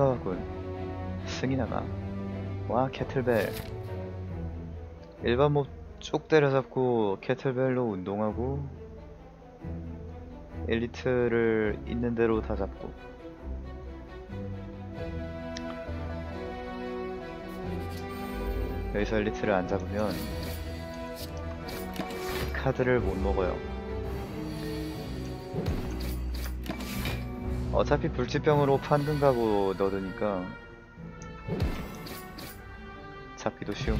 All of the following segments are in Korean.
왔군. 승인아가. 와, 캐틀벨. 일반 몹 쭉 때려잡고 캐틀벨로 운동하고 엘리트를 있는 대로 다 잡고 여기서 엘리트를 안 잡으면 카드를 못 먹어요. 어차피 불치병으로 판금 가고 넣으니까 잡기도 쉬움.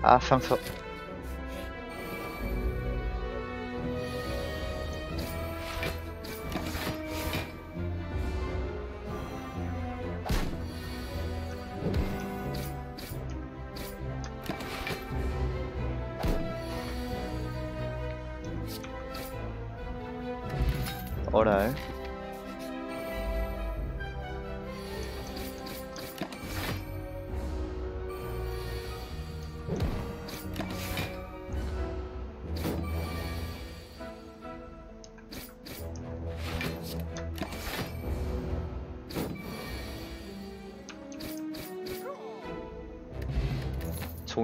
아 상처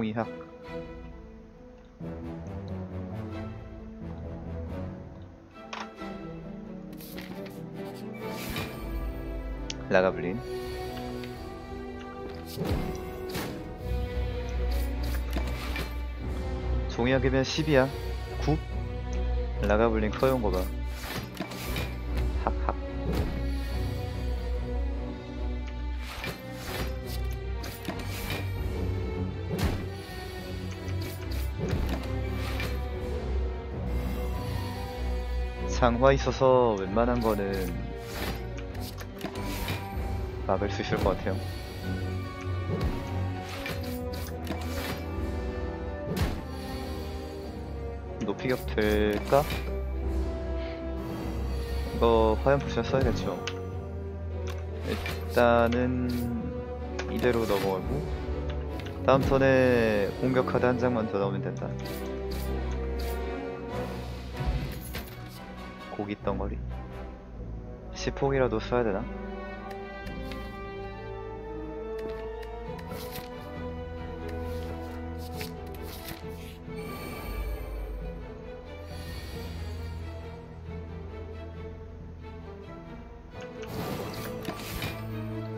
이학 라가블린. 종이학이면 10이야. 9 라가블린 커용 거봐 장화 있어서 웬만한 거는 막을 수 있을 것 같아요. 높이격 될까? 이거 화염 potion 써야겠죠. 일단은 이대로 넘어가고 다음 턴에 공격 카드 한 장만 더 넣으면 된다. 고기 덩어리 10폭이라도 써야 되나?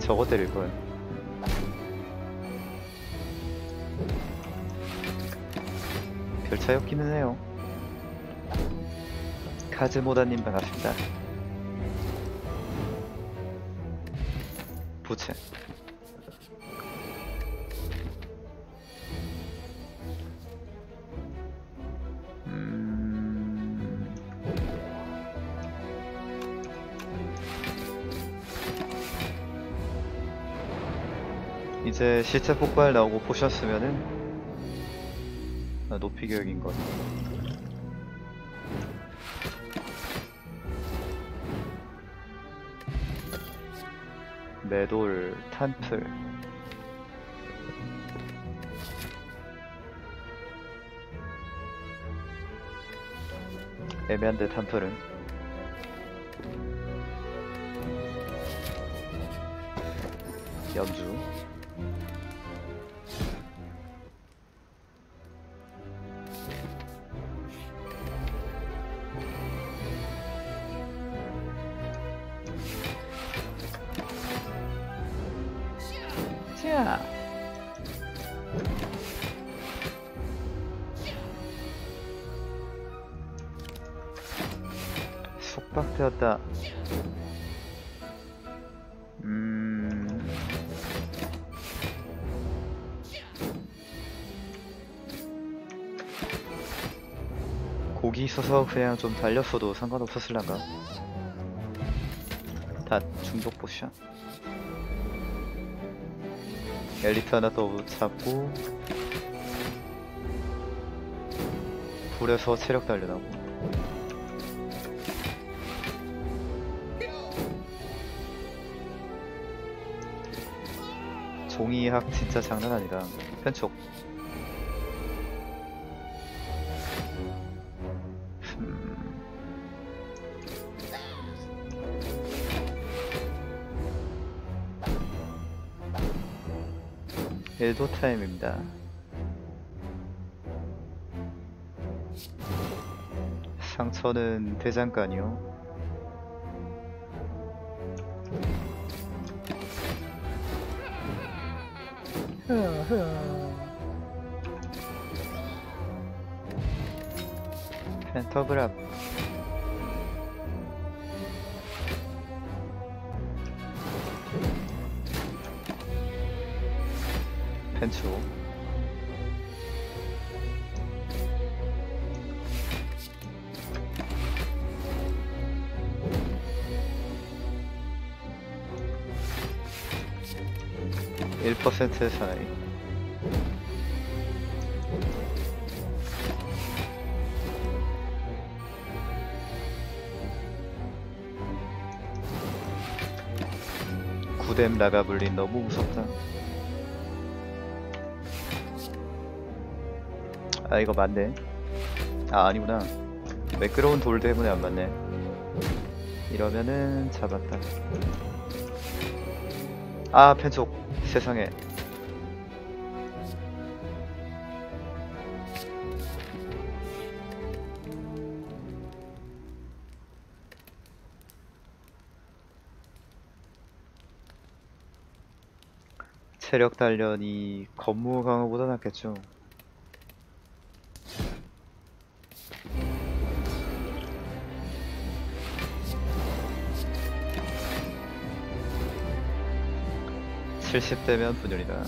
저거 때릴 걸. 별 차이 없기는 해요. 카즈모다님 반갑습니다. 부채. 음... 이제 시체 폭발 나오고 아, 높이 교육인 것. 매돌, 탄플. 애매한데 탄플은. 연주. 고기 있어서 그냥 좀 달렸어도 상관없었을란가? 다 중독 potion. 엘리트 하나 더 잡고 불에서 체력 달려나고 종이학 진짜 장난 아니다 편촉 일도 타임입니다. 상처는 대장간이요. (1%의 사나이) 구뎀 라가블린 너무 무섭다. 아 이거 맞네. 아 아니구나. 매끄러운 돌 때문에 안 맞네. 이러면은 잡았다. 아 펜속. 세상에 체력 단련이 건무 강화보다 낫겠죠. (70) 대면 분열이다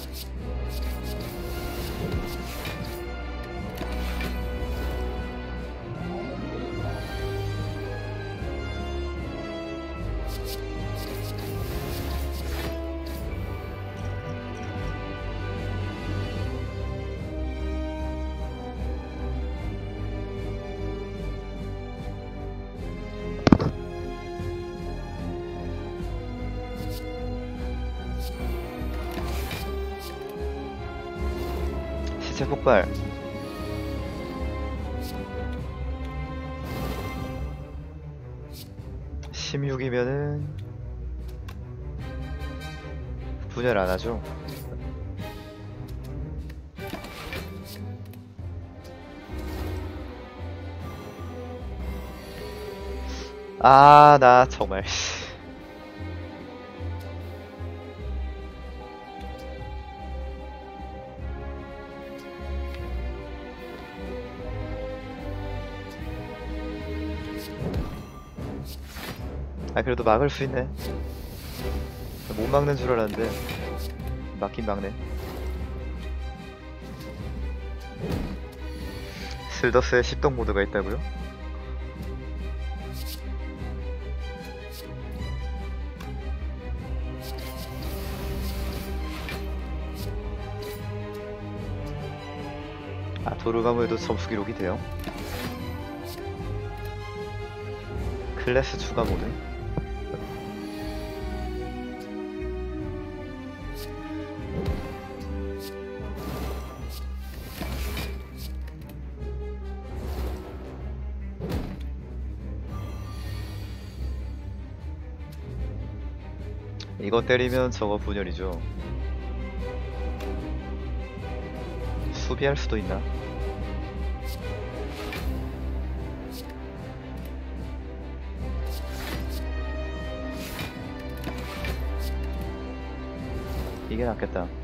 시체 폭발 16이면은 분열 안 하죠? 아, 나 정말. 아, 그래도 막을 수 있네. 못 막는 줄 알았는데, 막긴 막네. 슬더스에 10동 모드가 있다고요? 아, 도르가무에도 점수 기록이 돼요? 클래스 추가 모드? 이거 때리면 저거 분열이죠. 수비할 수도 있나? 이게 낫겠다.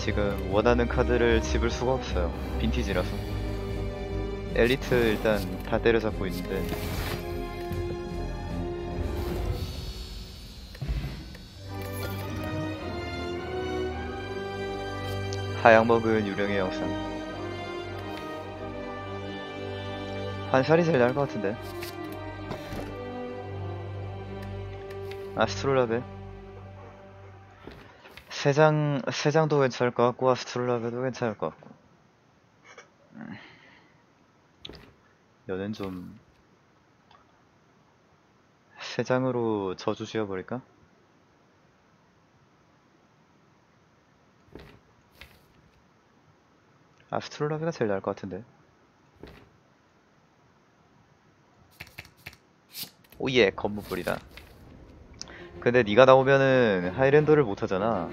지금 원하는 카드를 집을 수가 없어요. 빈티지라서. 엘리트 일단 다 때려잡고 있는데 하약 먹은 유령의 영상. 환살이 제일 나을 것 같은데. 아스트롤라베. 세 장, 세 장도 괜찮을 것 같고, 아스트롤라베도 괜찮을 것 같고. 음. 연은 좀, 세 장으로 저주 지어버릴까? 아스트롤라비가 제일 나을 것 같은데. 오예 건물불이다. 근데 네가 나오면은 하이랜더를 못하잖아.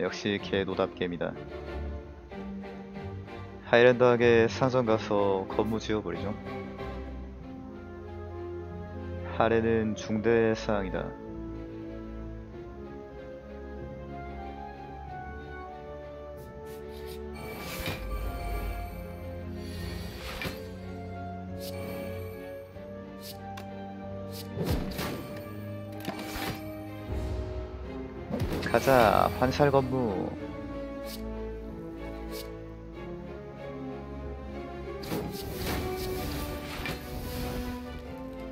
역시 개 노답겜이다. 하이랜더하게 상점 가서 건물 지어버리죠. 하레는 중대 사항이다. 환살 건무.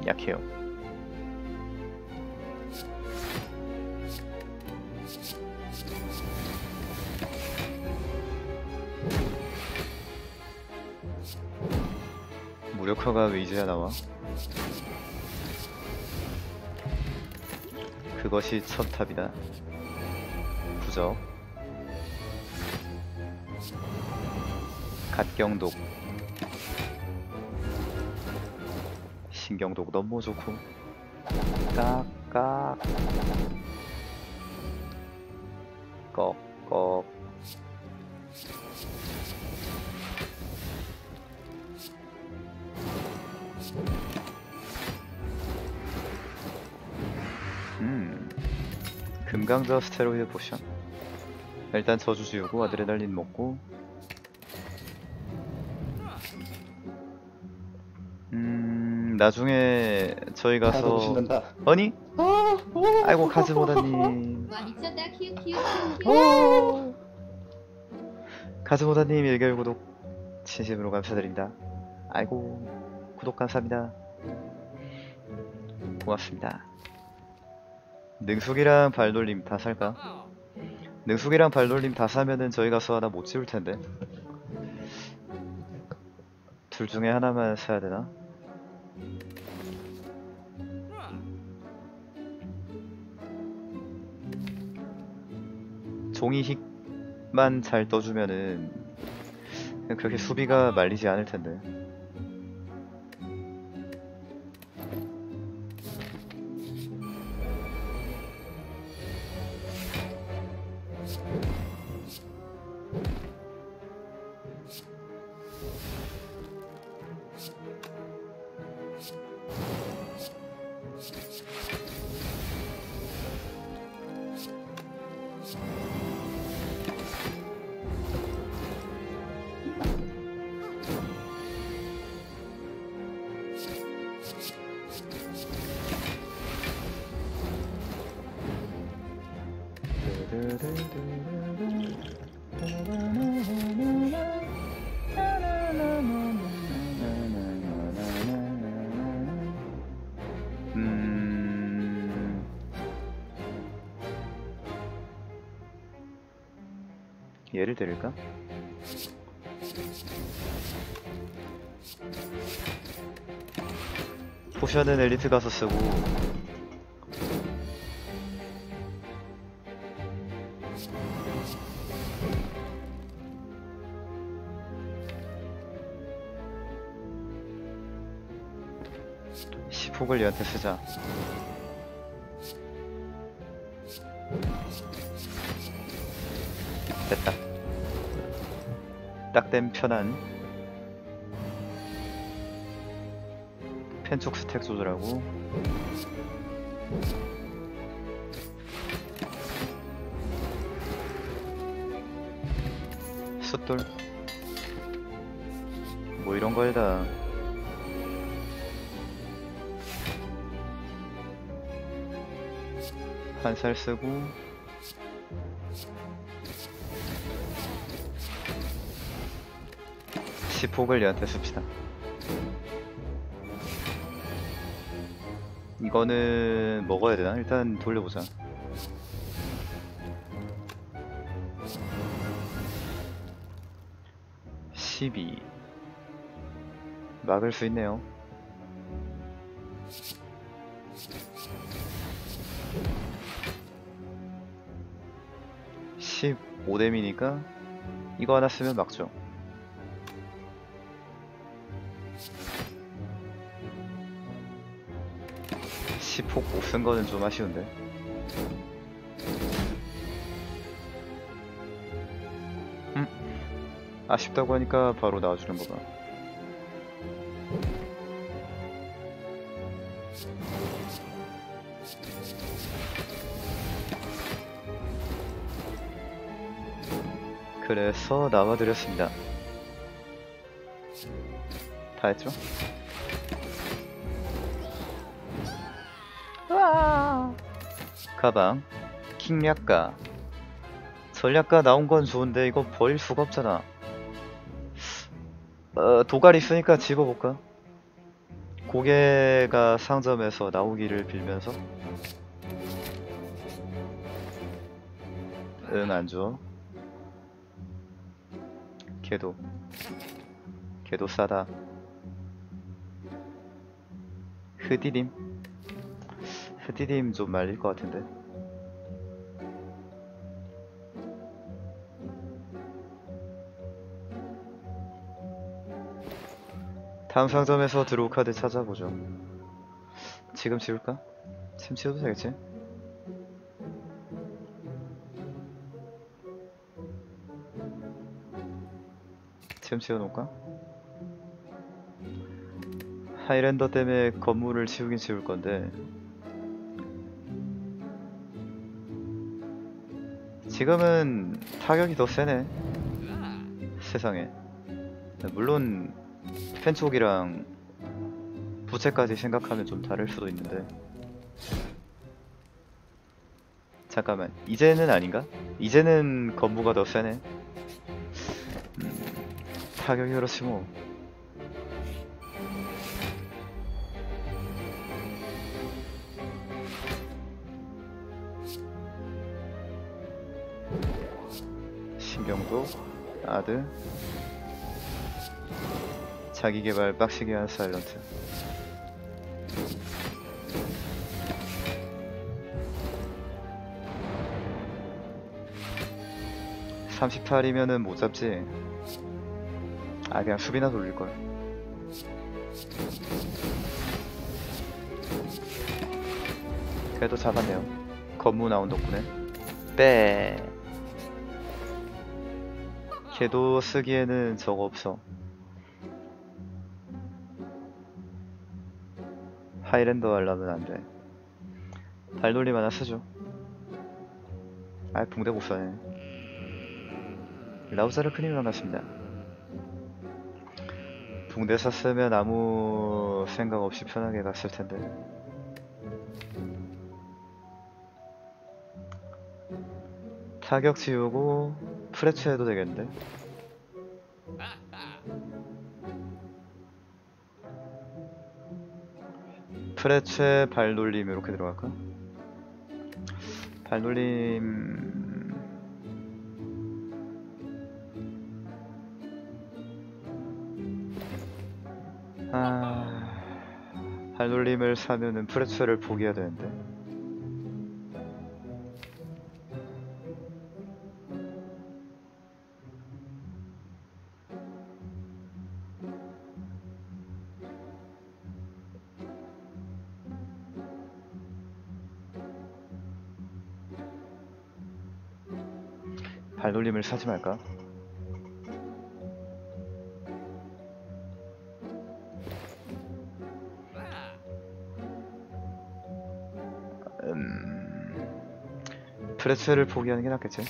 약해요. 무력화가 왜 이제야 나와? 그것이 첨탑이다 부적 갓경독. 신경독 너무 좋고. 깍깍. 꺽꺽. 음 금강저 스테로이드 potion 일단 저주 지우고 아드레날린 먹고. 음 나중에 저희 가서. 아니? 아, 오, 아이고 가즈모다님. 와 미쳤다 키우 키우 키우 오. 가즈모다님 일개월 구독 진심으로 감사드립니다. 아이고 구독 감사합니다. 고맙습니다. 능숙이랑 발돌림 다 살까? 능숙이랑 발돌림 다 사면은 저희 가서 하나 못 지울 텐데 둘 중에 하나만 사야 되나? 종이힉만 잘 떠주면은 그렇게 수비가 말리지 않을 텐데. 음... 예를 들을까? 포션은 엘리트 가서 쓰고 얘한테 쓰자. 됐다. 딱된 편한 펜촉 스택 조절하고. 숫돌. 뭐 이런 거에다 한살 쓰고 시폭을 얘한테 씁시다. 이거는 먹어야 되나? 일단 돌려보자. (12) 막을 수 있네요 15뎀이니까 이거 하나 쓰면 막죠. 시폭 못 쓴 거는 좀 아쉬운데. 음, 아쉽다고 하니까 바로 나와주는 거가. 그래서 나와드렸습니다. 다 했죠? 가방, 킹약가. 전략가 나온 건 좋은데 이거 버릴 수가 없잖아. 어, 도갈 있으니까 집어볼까? 고개가 상점에서 나오기를 빌면서 응 안줘 걔도. 걔도 싸다. 흐디딤 흐디딤 좀 말릴 것 같은데. 다음 상점에서 드로우 카드 찾아보죠. 지금 지울까? 지금 지워도 되겠지? 지금 지워놓을까? 하이랜더 때문에 건물을 지우긴 지울 건데. 지금은 타격이 더 세네. 세상에. 물론 펜촉이랑 부채까지 생각하면 좀 다를 수도 있는데. 잠깐만 이제는 아닌가? 이제는 건무가 더 세네. 음, 그렇지 뭐 신경도 아드 자기개발 빡시게 한 사일런트. 38이면은 못 잡지 아 그냥 수비나 돌릴걸. 그래도 잡았네요. 건무 나온 덕분에. 빼. 걔도 쓰기에는 저거 없어. 하이랜더 하려면 안돼. 발놀림 하나 쓰죠. 아 붕대 못 써네. 라우자르 크림이 반갑습니다 붕대 샀으면 아무 생각 없이 편하게 갔을 텐데 타격 지우고 프레츠 해도 되겠는데 프레체 발놀림 이렇게 들어갈까? 발놀림 아 발놀림을 사면은 프레체를 포기해야 되는데 발놀림을 사지 말까? 음... 프레츠를 포기하는 게 낫겠지?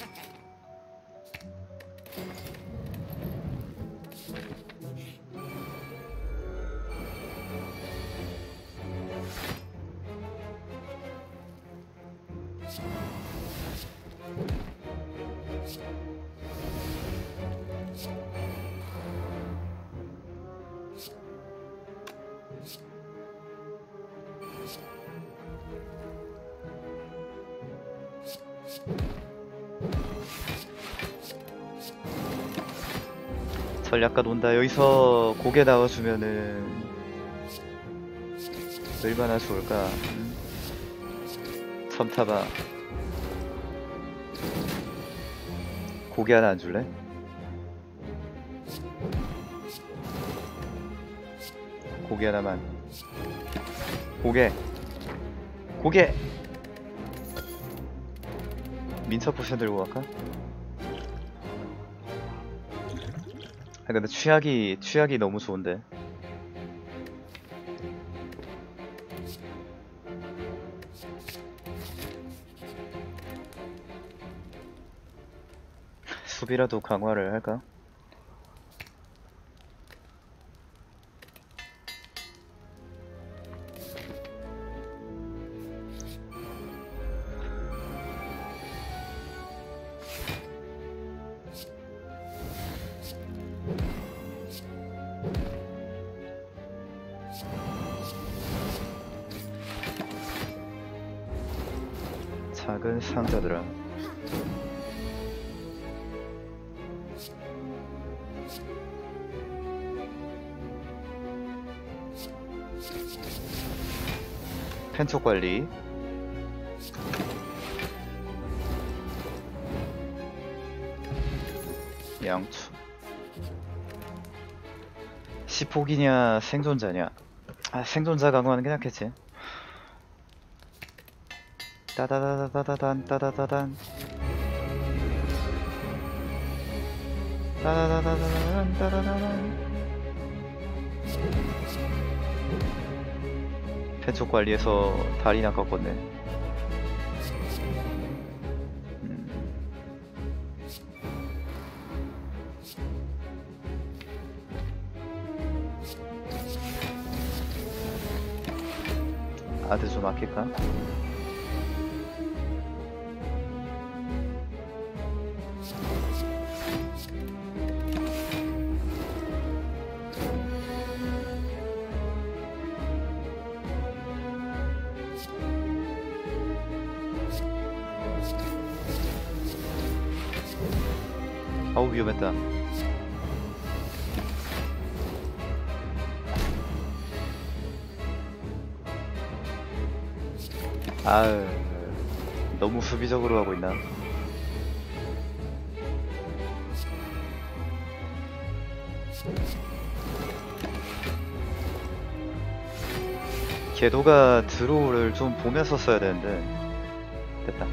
전략가 논다 여기서 고기 나와주면은 얼마나 좋을까 음? 첨탑아 고기 하나 안 줄래? 고기 하나만. 고기. 고기. 민첩 potion 들고 갈까? 근데 취약이 취약이 너무 좋은데. 수비라도 강화를 할까? 작은 상자들아. 펜촉 관리. 양초. 시폭이냐 생존자냐? 아 생존자 강화하는 게 낫겠지. 따다다다다단 따다다단 따다다다단 따다다단 펜촉 관리해서 다리나 꺾었네 음. 아드 좀 아낄까? 아우 위험했다. 아유 너무 수비적으로 하고 있나? 궤도가 드로우를 좀 보면서 써야 되는데. 됐다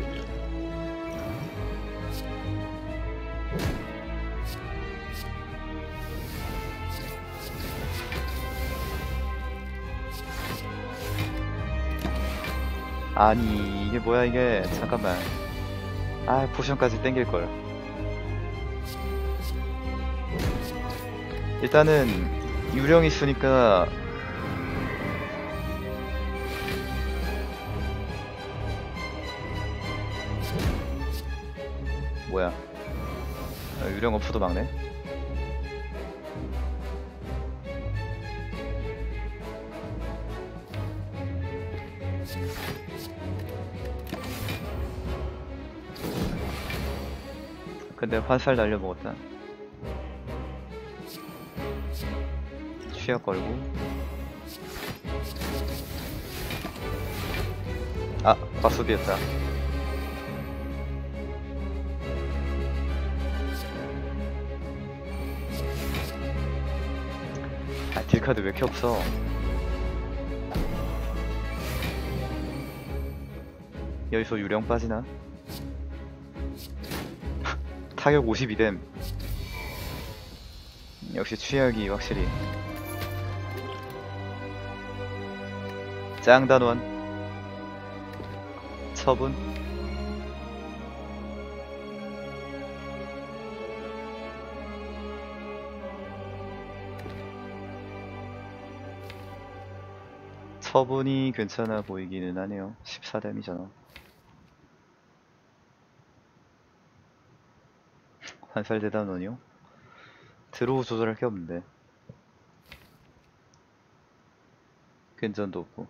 아니 이게 뭐야 이게. 잠깐만. 아 포션까지 땡길걸. 일단은 유령 있으니까 뭐야. 아, 유령 어프도 막네 근데 화살 날려먹었다. 취약 걸고. 아 과수비였다. 아 딜카드 왜 이렇게 없어? 여기서 유령 빠지나? 타격 52댐 역시 취약이 확실히. 짱단원. 처분 처분이 괜찮아 보이기는 하네요. 14댐이잖아 환살 대단원이요? 드로우 조절할 게 없는데 괜전도 없고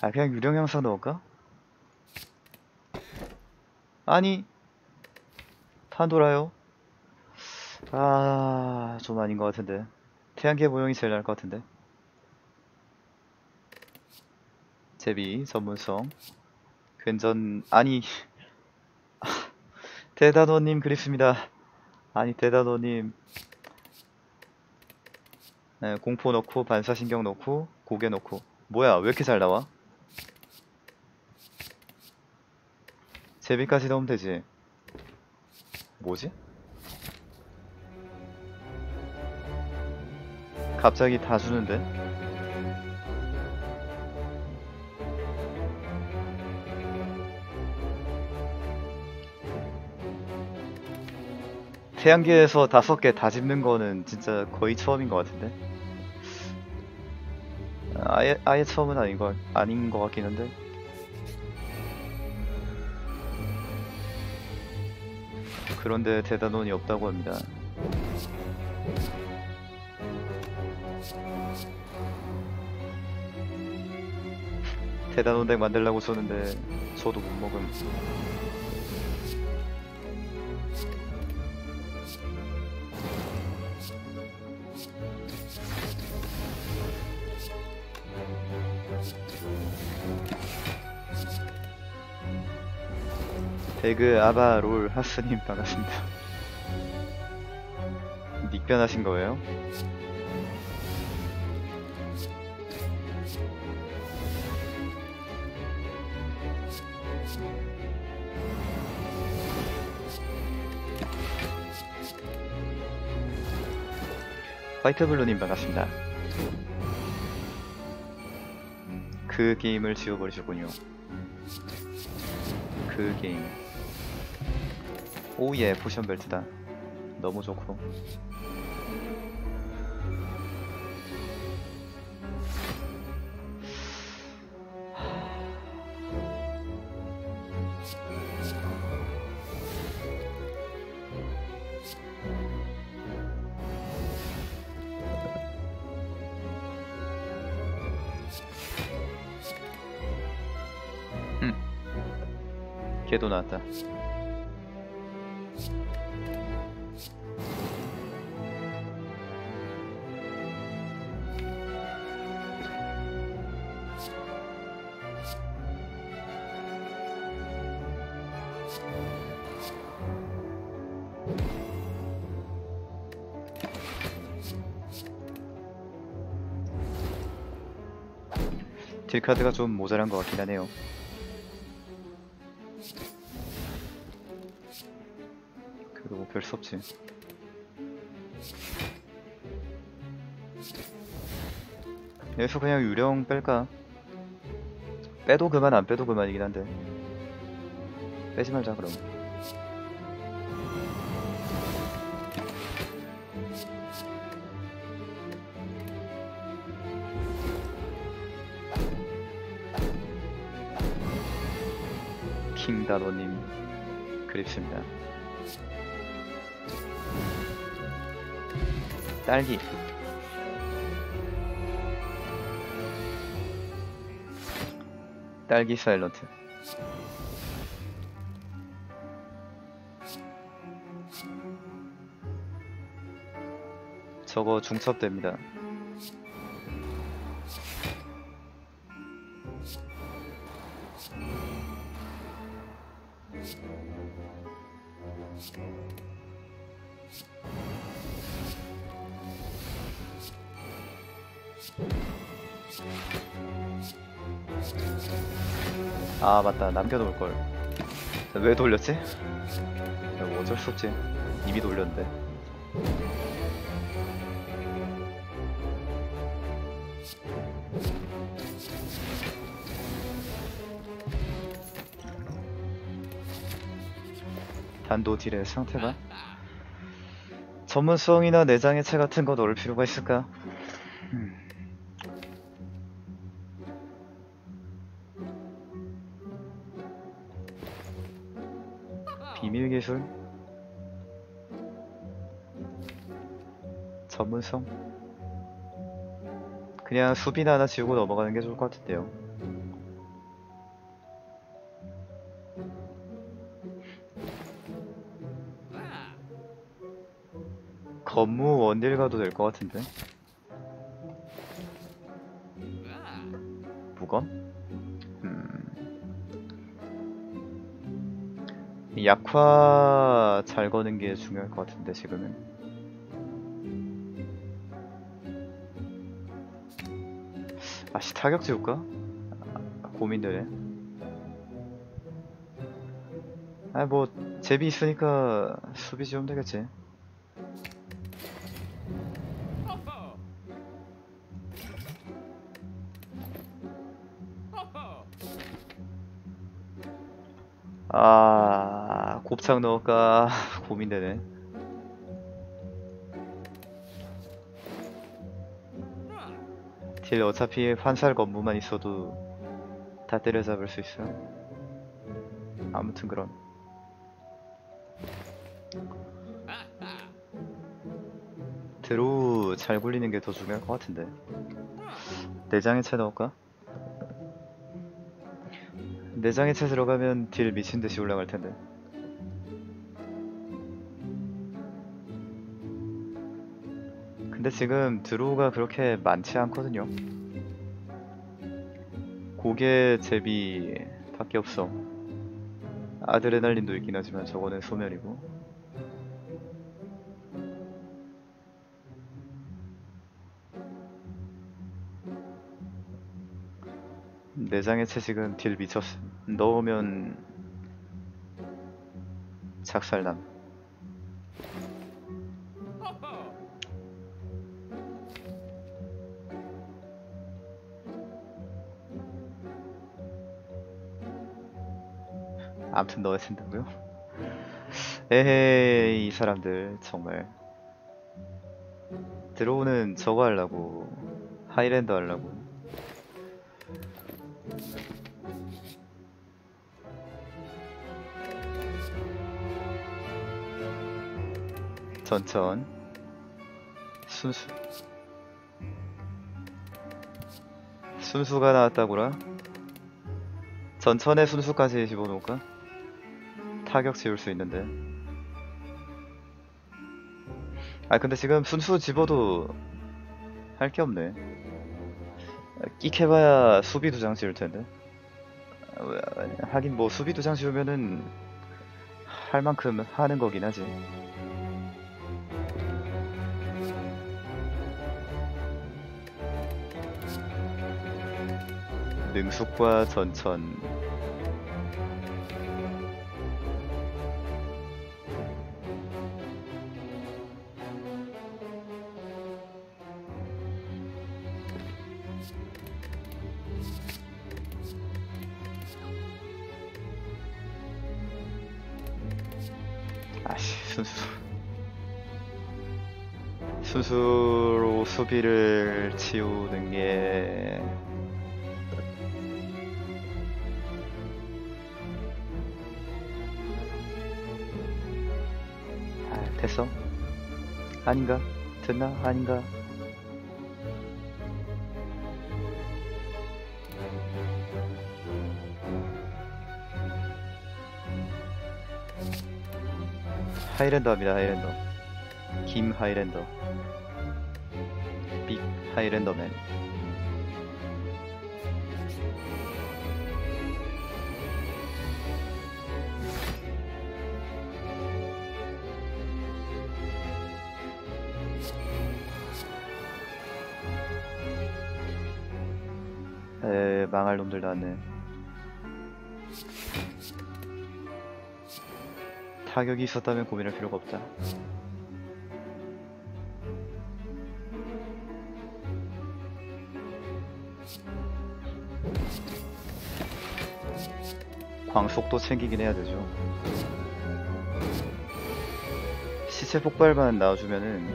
아 그냥 유령 영상 넣을까? 아니 판도라요? 아... 좀 아닌 것 같은데 태양계 모형이 제일 나을 것 같은데 제비 전문성 괜전 아니 대단원님 그립습니다. 아니 대단원님. 네, 공포 넣고 반사신경 넣고 고개 넣고. 뭐야 왜 이렇게 잘 나와? 제비까지 넣으면 되지. 뭐지? 갑자기 다 주는데 태양계에서 다섯 개 다 집는 거는 진짜 거의 처음인 것 같은데. 아예 아예 처음은 아닌 거 아닌 것 같긴 한데. 그런데 대단원이 없다고 합니다. 대단원덱 만들라고 쏘는데 저도 못 먹음. 배그 아바 롤 하스님 반갑습니다. 닉 변하신 거예요? 화이트블루님 반갑습니다. 그 게임을 지워버리셨군요. 그 게임. 오예 포션 벨트다. 너무 좋고. 음. 걔도 나왔다. 딜카드가 좀 모자란 것 같긴 하네요. 그래도 뭐 별 수 없지. 여기서 그냥 유령 뺄까? 빼도 그만 안 빼도 그만이긴 한데 빼지 말자 그럼 킹다로님 그립습니다. 딸기. 딸기 사일런트. 저거 중첩됩니다 아 맞다 남겨놓을 걸 왜 돌렸지? 뭐 어쩔 수 없지 이미 돌렸는데 단도 딜의 상태가 전문성이나 내장 해체 같은 거 넣을 필요가 있을까? 비밀 기술. 전문성. 그냥 수비나 하나 지우고 넘어가는 게 좋을 것 같은데요. 건무 원딜 가도 될 것 같은데 약화 잘 거는 게 중요할 것 같은데 지금은. 아씨 타격 지울까? 아, 고민되네. 아 뭐 제비 있으니까 수비 지우면 되겠지. 아 곱창 넣을까 고민되네. 딜 어차피 환살 건무만 있어도 다 때려잡을 수 있어. 아무튼 그럼. 드로우 잘 굴리는 게 더 중요할 것 같은데. 내장의 채 넣을까? 내장의 채 들어가면 딜 미친듯이 올라갈 텐데 근데 지금 드로우가 그렇게 많지 않거든요. 고개 제비 밖에 없어. 아드레날린도 있긴 하지만 저거는 소멸이고. 내장의 채식은 딜 미쳤어 넣으면 작살남 아무튼 넣어야 된다고요? 에헤이 이 사람들 정말 들어오는 저거 하려고 하이랜드 하려고 전천 순수 순수가 나왔다고라? 전천에 순수까지 집어넣을까? 타격 지울 수 있는데. 아 근데 지금 순수 집어도 할 게 없네. 끽해봐야 수비 두 장 지을 텐데. 아, 왜- 하긴 뭐 수비 두 장 지우면은 할 만큼 하는 거긴 하지. 능숙과 전천 수비를 치우는 게 아, 됐어? 아닌가? 됐나? 아닌가? 하이랜더입니다, 하이랜더. 김 하이랜더. 빅 하이랜더맨. 에 망할 놈들 나왔네. 타격이 있었다면 고민할 필요가 없다. 광속도 챙기긴 해야 되죠. 시체 폭발만 나와주면은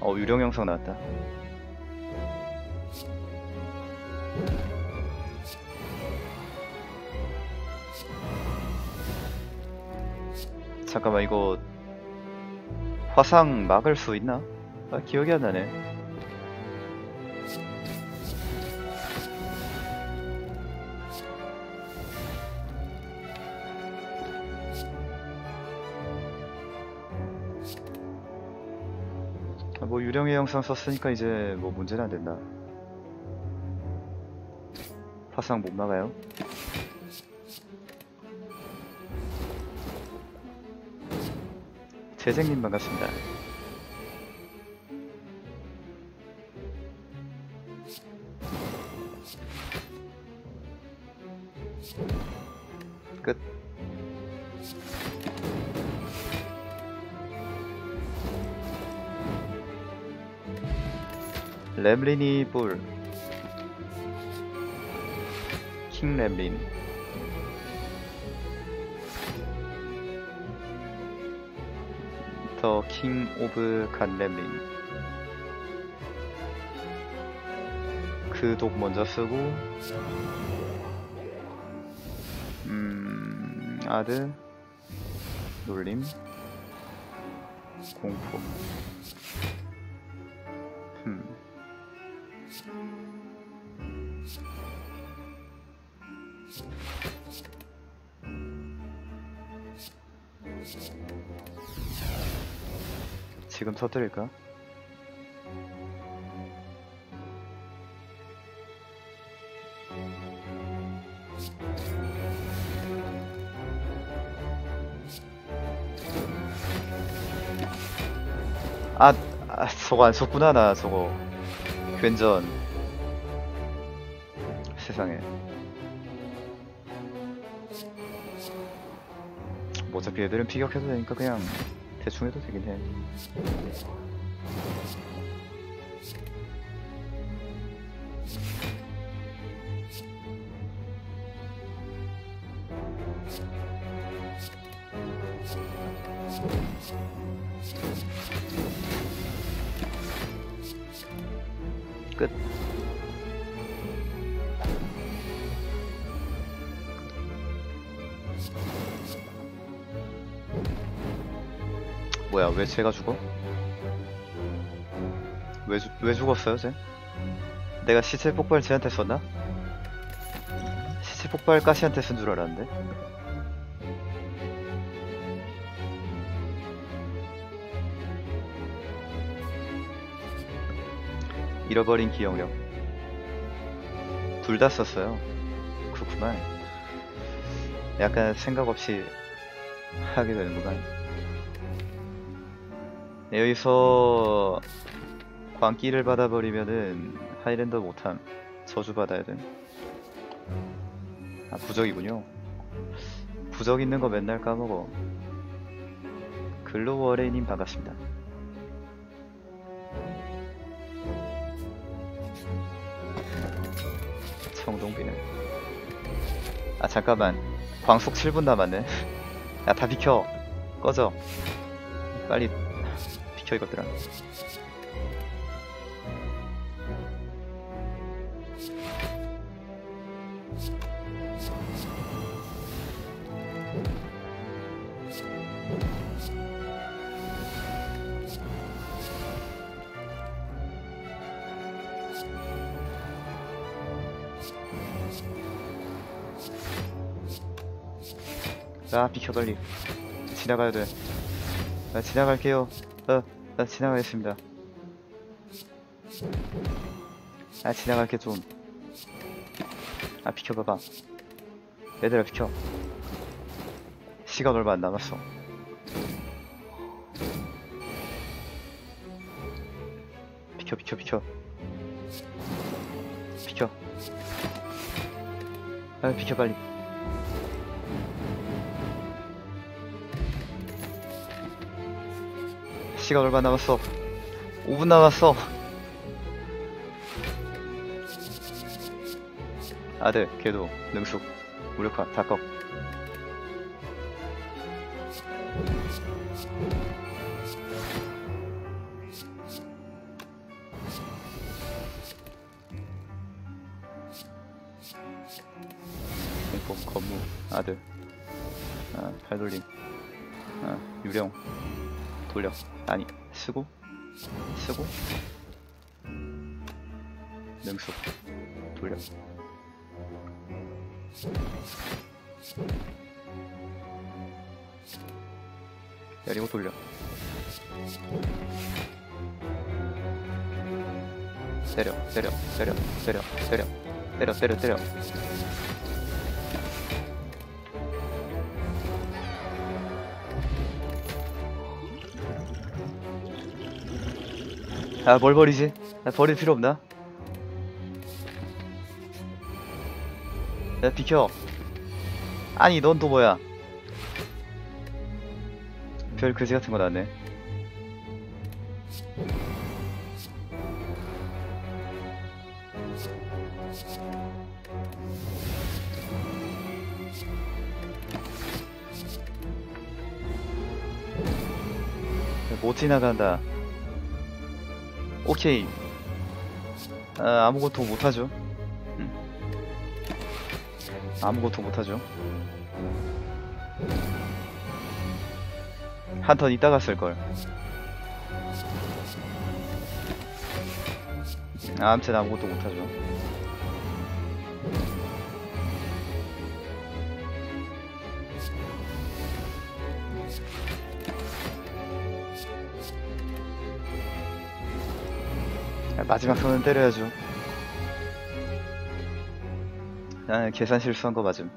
어 유령 영상 나왔다. 잠깐만 이거 화상 막을 수 있나? 아 기억이 안 나네. 영상 썼으니까 이제 뭐 문제는 안 된다. 화상 못 막아요. 재생님 반갑습니다. 렘린이 볼. 킹 렘린. 더 킹 오브 간 렘린. 그 독 먼저 쓰고, 음, 아드, 놀림, 공포. 터뜨릴까? 아, 아 저거 안 썼구나 나 저거. 괜전. 세상에. 뭐 어차피 애들은 피격해도 되니까 그냥 Good. 뭐야, 왜 쟤가 죽어? 왜, 죽- 왜 죽었어요, 쟤? 내가 시체 폭발 쟤한테 썼나? 시체 폭발 가시한테 쓴 줄 알았는데. 잃어버린 기억력. 둘 다 썼어요. 그렇구만. 약간 생각 없이 하게 되는구만. 네, 여기서 광기를 받아버리면은 하이랜더 못함. 저주 받아야 돼. 아, 부적이군요. 부적 있는 거 맨날 까먹어. 글로워레님 반갑습니다. 성동비는 아 잠깐만 광속 7분 남았네 야 다 비켜 꺼져 빨리 비켜 이것들아 아 비켜 빨리 지나가야 돼. 나 지나갈게요. 어, 나 지나가겠습니다. 아 지나갈게 좀. 아 비켜봐봐. 얘들아 비켜. 시간 얼마 안 남았어. 비켜 비켜 비켜. 비켜. 아 비켜 빨리. 시간 얼마 남았어? 5분 남았어. 아들, 걔도 능숙, 무력화, 다 꺾. 공포, 건무, 아들, 아, 팔돌림, 아, 유령, 돌려 아니 쓰고? 쓰고? 능숙. 돌려. 내리고 돌려. 때려 때려 때려 때려 때려 때려 때려 때려 아 뭘 버리지? 나 버릴 필요 없나? 야 비켜 아니 넌 또 뭐야 별 그지 같은 거 나왔네 못 지나간다 오케이. 아, 아무것도 못하죠. 음. 아무것도 못하죠. 한 턴 이따가 쓸걸. 아, 아무튼 아무것도 못하죠 마지막 손은 때려야죠. 아, 계산 실수한 거 맞음.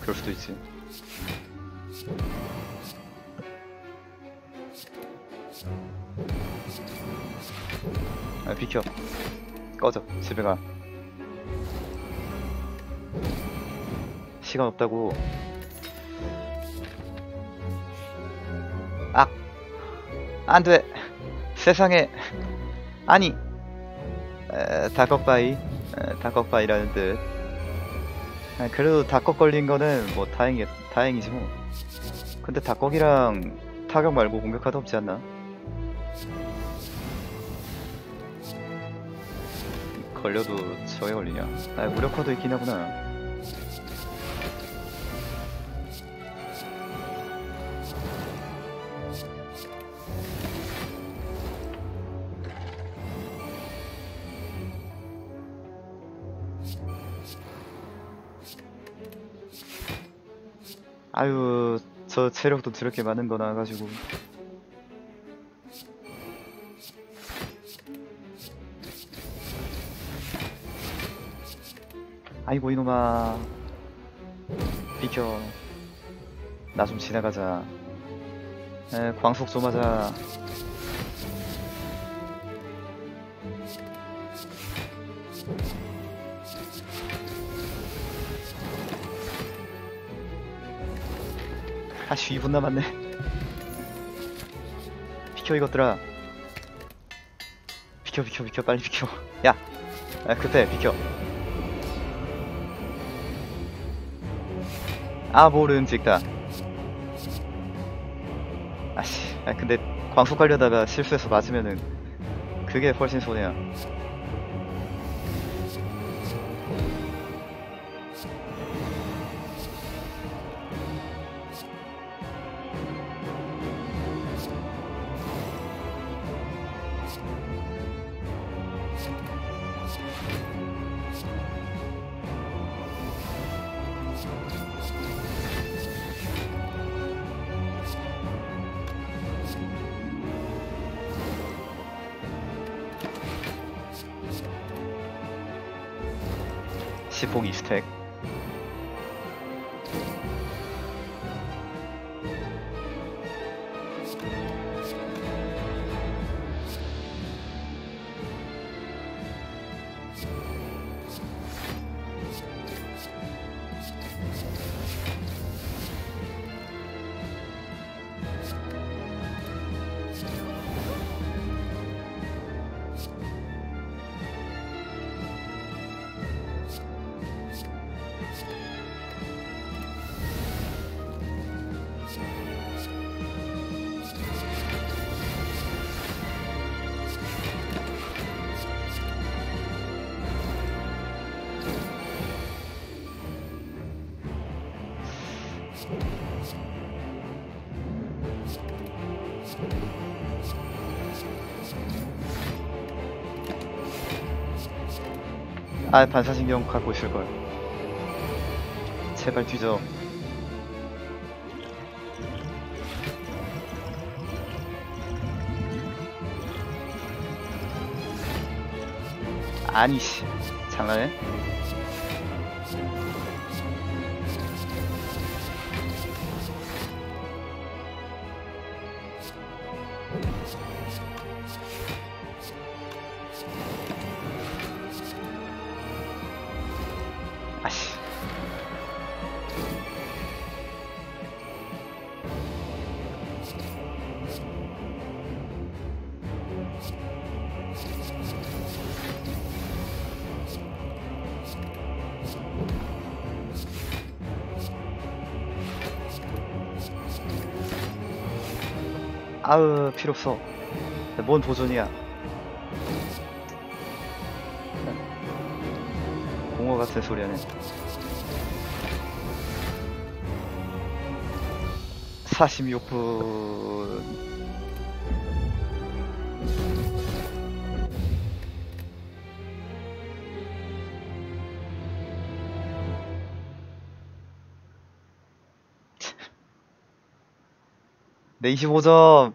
그럴 수도 있지. 아 비켜. 꺼져. 집에 가. 시간 없다고. 악! 안 돼. 세상에 아니 에, 닭걱바이라는 뜻. 아, 그래도 닭걱 걸린 거는 뭐 다행이 다행이지 뭐. 근데 닭걱이랑 타격 말고 공격하도 없지 않나? 걸려도 저게 걸리냐? 아 무력화도 있긴 하구나 아유 저 체력도 드럽게 많은 거 나와가지고. 아이고 이놈아. 비켜. 나 좀 지나가자. 에 광속 좀 하자 아쉬 2분 남았네. 비켜 이것들아. 비켜 비켜 비켜. 빨리 비켜. 야. 아, 그때 비켜. 아 모른 찍다. 아씨. 아 근데 광속 가려다가 실수해서 맞으면은 그게 훨씬 손해야 아 반사신경 갖고 있을걸. 제발 뒤져. 아니 씨. 장난해? 필요 없어. 뭔 도전이야? 공허 같은 소리 하네. 46분. 네 25점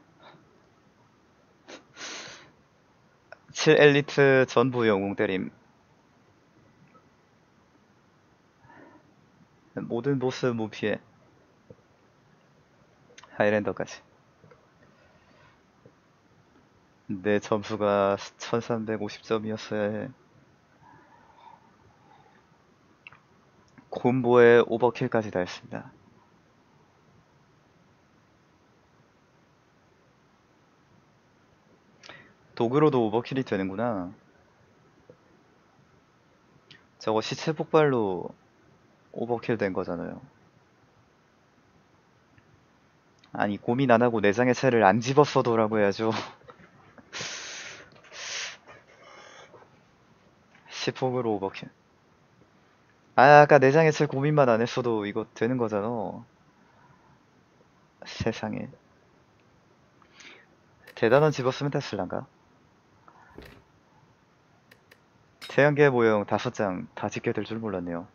7 엘리트 전부 영웅 때림. 모든 보스 무피해. 하이랜더까지. 내 점수가 1350점이었어야 해. 콤보에 오버킬까지 다 했습니다 도구로도 오버킬이 되는구나. 저거 시체 폭발로 오버킬 된 거잖아요. 아니 고민 안 하고 내장의 채를 안 집었어도 라고 해야죠. 10폭으로 오버킬. 아 아까 내장의 채 고민만 안 했어도 이거 되는 거잖아. 세상에. 대단한 집었으면 됐을란가 태양계 모형 다섯 장다 짓게 될줄 몰랐네요